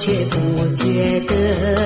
却不觉得